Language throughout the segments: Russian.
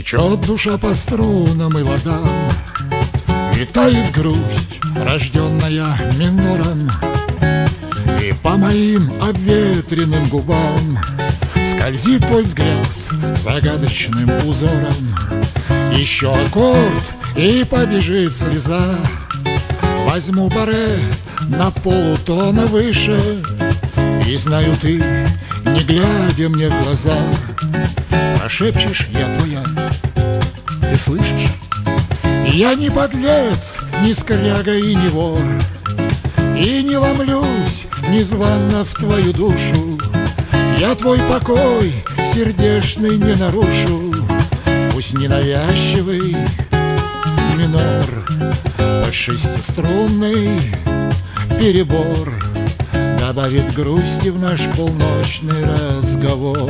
Течет. Душа по струнам и ладам И тает грусть, рожденная минором. И по моим обветренным губам Скользит твой взгляд загадочным узором. Еще аккорд и побежит слеза. Возьму баре на полутона выше И знаю ты, не глядя мне в глаза Прошепчешь, я твоя, ты слышишь? Я не подлец, не скряга и не вор И не ломлюсь незванно в твою душу Я твой покой сердечный не нарушу Пусть ненавязчивый минор Под шестиструнный перебор Добавит грусти в наш полночный разговор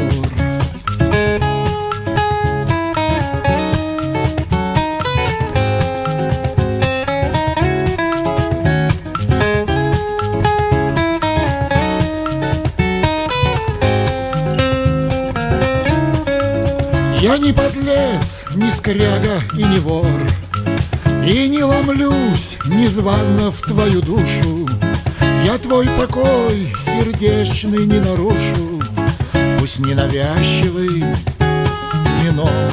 Я не подлец, не скряга и не вор И не ломлюсь незванно в твою душу. Я твой покой сердечный не нарушу Пусть ненавязчивый минор.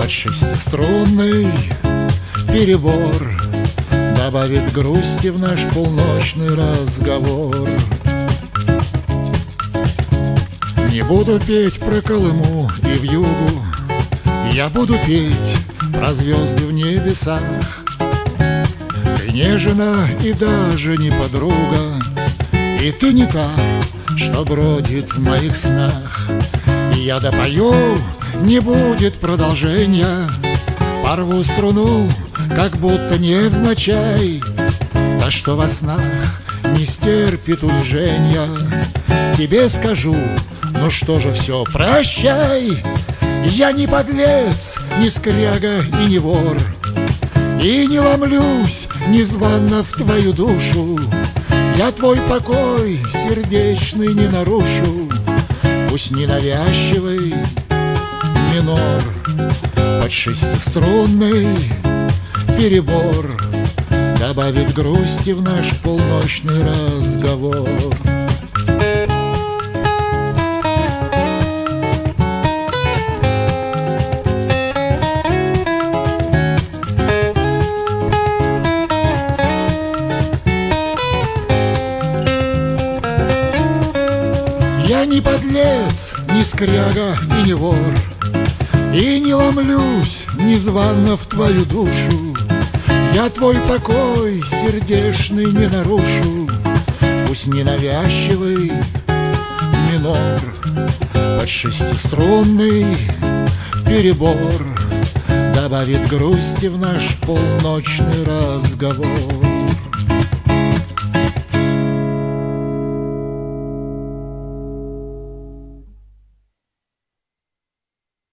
Под шестиструнный перебор Добавит грусти в наш полночный разговор Не буду петь про Колыму и в югу. Я буду петь про звезды в небесах. Ты не жена и даже не подруга. И ты не та, что бродит в моих снах. Я допою, не будет продолжения. Порву струну, как будто невзначай. Да что во снах не стерпит унижения Тебе скажу, ну что же все, прощай. Я не подлец, не скряга и не вор. И не ломлюсь незванно в твою душу. Я твой покой сердечный не нарушу. Пусть ненавязчивый минор Под шестиструнный перебор Добавит грусти в наш полночный разговор не подлец, не скряга и не вор. И не ломлюсь незванно в твою душу. Я твой покой сердечный не нарушу. Пусть ненавязчивый минор Под шестиструнный перебор Добавит грусти в наш полночный разговор